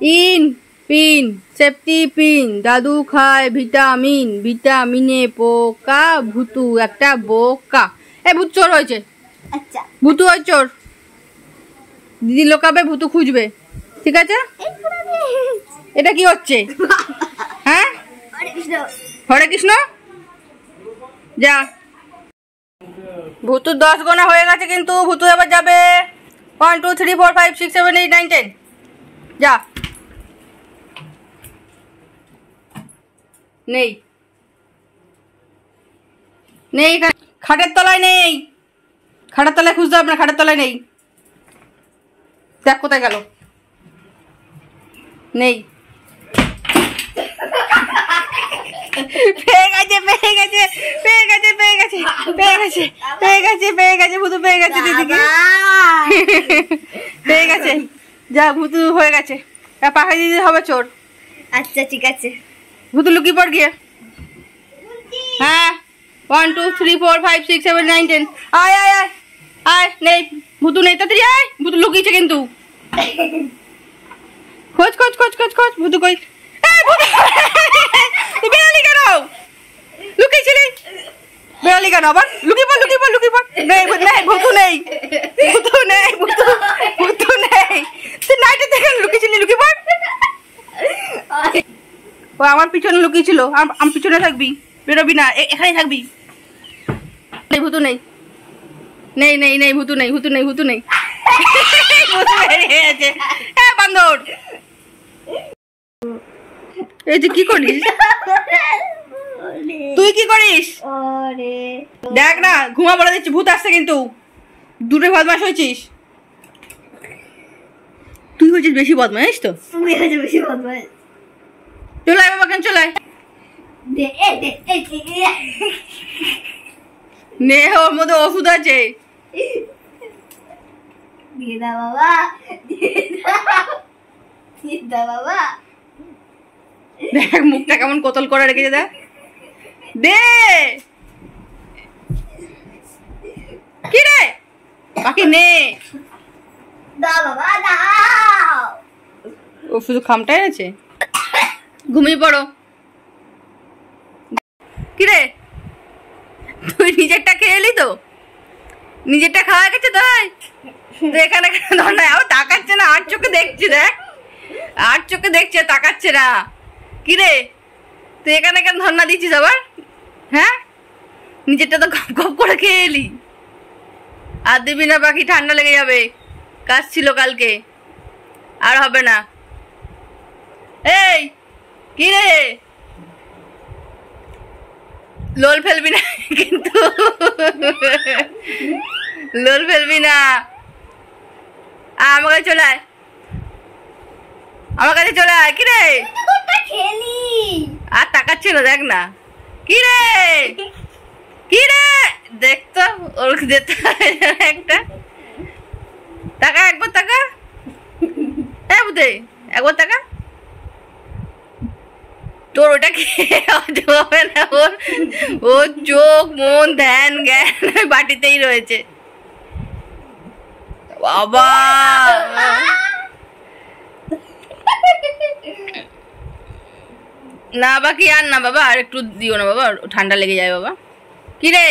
In pin safety pin দাদু খায় vitamin ভিটামিনে পোকা ভুতু একটা বোকা। এ ভূত চোর হয়েছে। আচ্ছা। ভুতু হয় চোর। দিদি লোকাবে ভুতু খুঁজবে। ঠিক আছে? এটা কি হচ্ছে? হ্যাঁ? হরে কৃষ্ণ। যা। ভুতুর দশ গোনা হয়ে গেছে কিন্তু ভুতু এবার যাবে। One two three four five six seven eight nine ten যা। নেই। নেই খাটের তলায় নেই। খাটের তলায় খুঁজতে হবে না খাটের তলায় নেই। দেখ কোথায় গেল। নেই। পেয়ে গেছে পেয়ে গেছে পেয়ে গেছে পেয়ে গেছে পেয়ে গেছে পেয়ে গেছে পেয়ে গেছে ভুতু পেয়ে গেছে দিদিকে। পেয়ে গেছে। যা ভুতু হয়ে গেছে। পাখা দিদি হবে চোর। আচ্ছা ঠিক আছে। ভুতু লুকি পড় গিয়ে হ্যাঁ one two three four five six seven nine ten আয় আয় আয় আয় নেই ভুতু নেই তাড়াতাড়ি আয় ভুতু লুকিয়েছে কিন্তু খোঁজ খোঁজ খোঁজ খোঁজ খোঁজ ভুতু কই এই, ভুতু! তুই বেরোলি কেন লুকিয়েছিলি বেরোলি কেন আবার লুকিয়ে পড় লুকিয়ে পড় লুকিয়ে পড় নেই ভূত নেই ভুতু নেই ভুতু নেই ভুতু ভুতু নেই তুই নাইটে দেখে লুকিয়েছিলি লুকিয়ে পড় ও আমার পিছনে লুকিয়েছিল আম- আমার পিছনে থাকবি বেরোবি না এখানে থাকবি। নেই ভুতু নেই। নেই নেই নেই ভুতু নেই ভুতু নেই ভুতু নেই। ভুতু হ্যাঁ বান্দর! এই তুই কি করিস? তুই কি করিস? দেখ না ঘুমা বলে দিচ্ছি ভূত আসছে কিন্তু। দুটো বদমাস হয়েছিস। তুই হয়েছিস বেশি বদমাস তো? বেশি বদমাস চলে আয় বাবা কেন চলে আয় দে এ দে এ দে, এ। নে ওর মধ্যে ওষুধ আছে। বাবা বাবা। দেখ মুখটা কেমন কোতল করে রেখেছে দেখ। দে। কি রে? বাকি নে। দাও বাবা দাও। ও শুধু খামটাই আছে ঘুমিয়ে পড়ো। কি রে তুই নিজেরটা খেয়ে এলি তো? নিজেরটা খাওয়া গেছে তাই তো এখানে ধরনা আবার তাকাচ্ছে না, আর চোখে দেখছে, দেখ। আর চোখে দেখছে, তাকাচ্ছে না। কি রে তুই এখানে কেন ধর্না দিচ্ছিস আবার? হ্যাঁ? নিজেরটা তো গপ গপ করে খেয়ে এলি। আর দিবি না পাখি, ঠান্ডা লেগে যাবে। কাজ ছিল কালকে। আর হবে না। এই! কি রে? লোল ফেলবি না কিন্তু। লোল ফেলবি না। আমার কাছে চলে আয়। আমার কাছে চলে আয়। কি রে? আর তাকাচ্ছে দেখ না। কি রে? কি রে? দেখতো ওর যেতে একটা। টাকা একবার টাকা হ্যাঁ বুঝে একবার টাকা তোর ওটা খেয়ে হবে না ওর ওর চোখ, মন, ধ্যান, জ্ঞান বাটিতেই রয়েছে। বাবা! না, বাকি আর না, বাবা। আর একটু দিও না, বাবা। ঠান্ডা লেগে যায়, বাবা। কি রে?